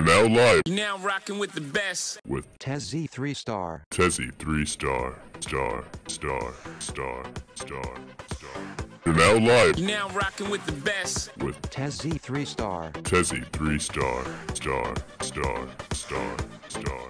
You're now live You're now rocking with the best. with Tez 3 star. Tezzy 3 star, star, star, star, star, star. You're now live You're now rocking with the best. with Tez 3 star. Tezzy 3 star, star, star, star, star, star.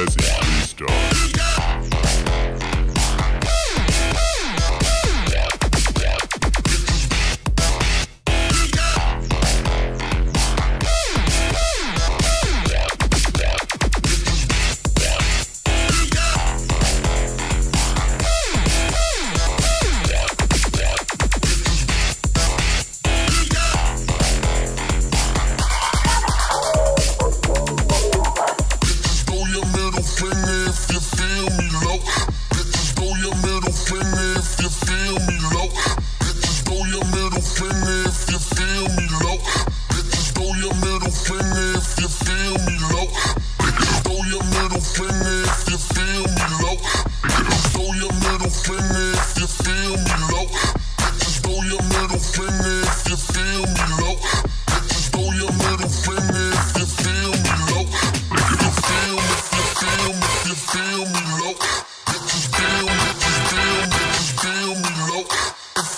Yeah.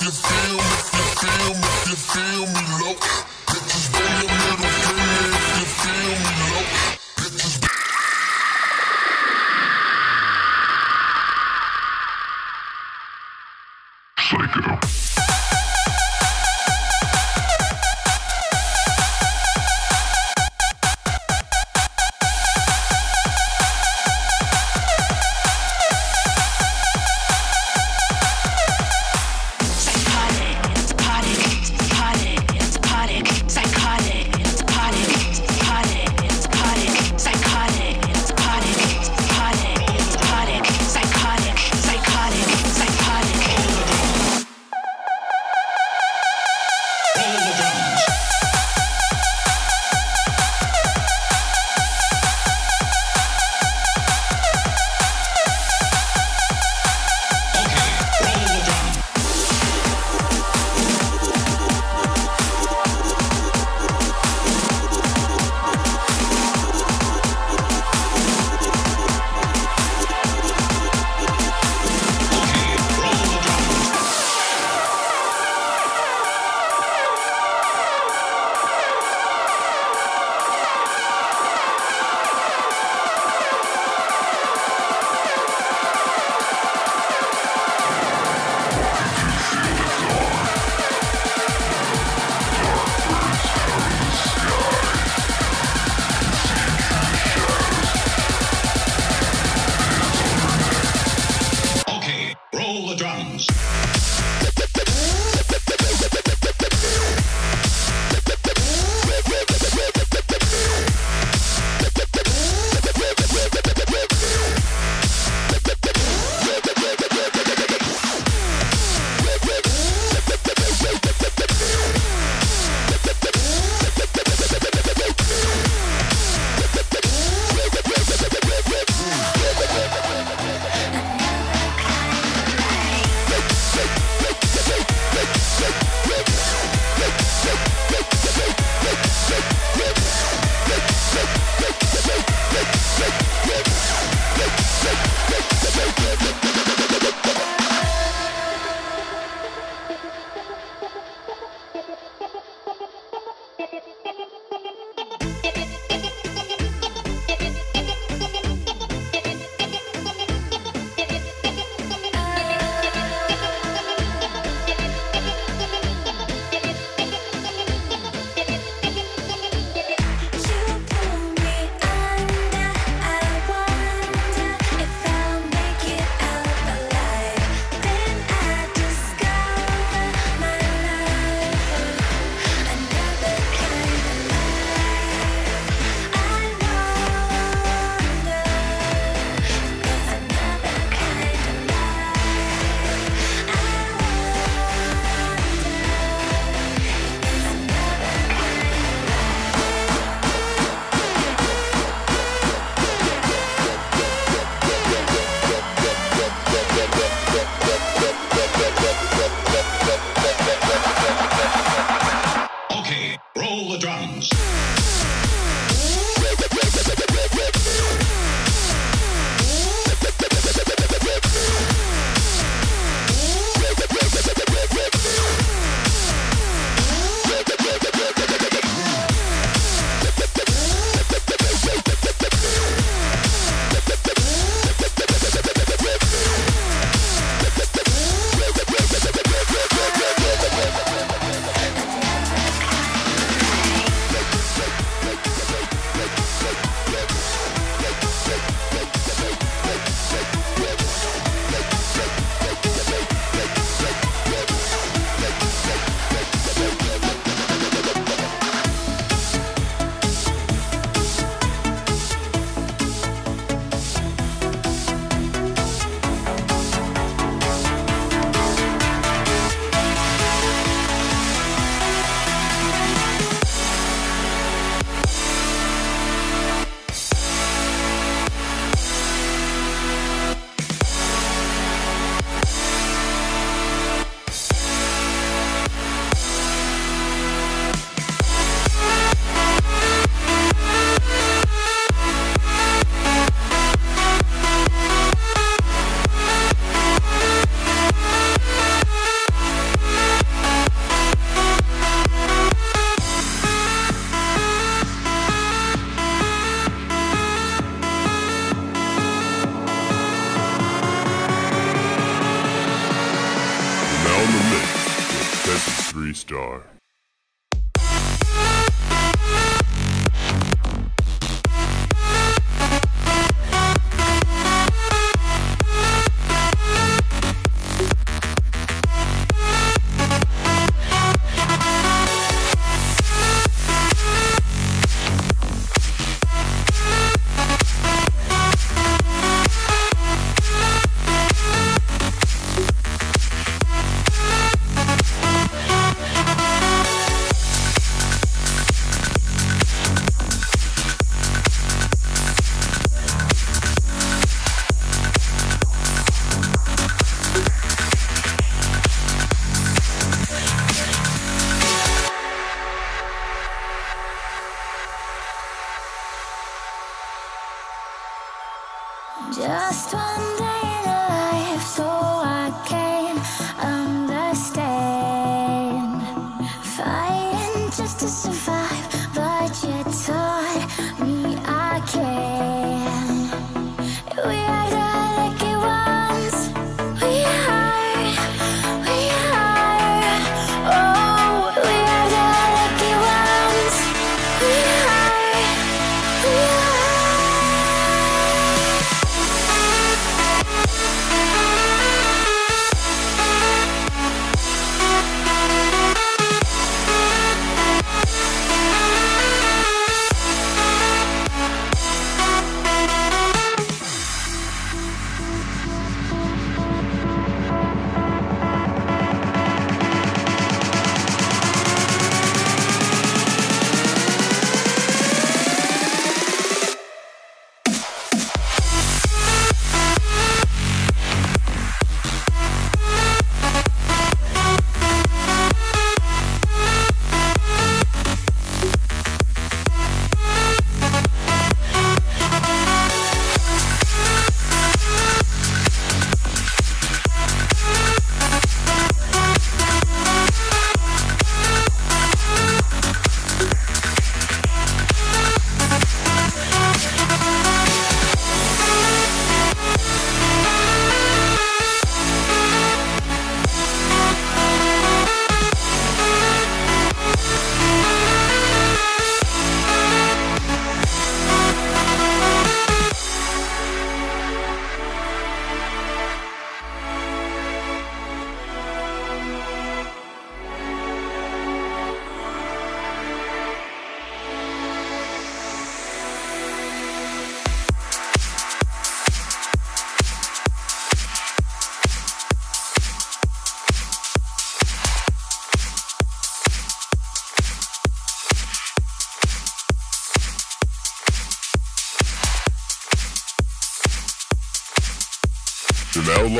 if you feel, me, if you feel, me, if you feel me, look.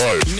You're